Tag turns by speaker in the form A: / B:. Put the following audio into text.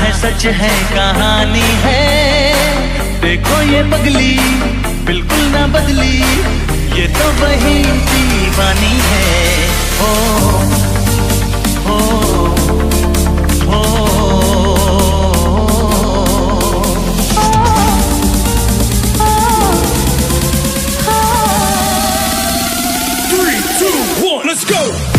A: है, सच है, कहानी है। देखो ये पगली, बिल्कुल ना बदली। ये तो वही दीवानी है। ओ हो Let's go!